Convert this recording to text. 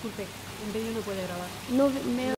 Disculpe, en vídeo no puede grabar. No me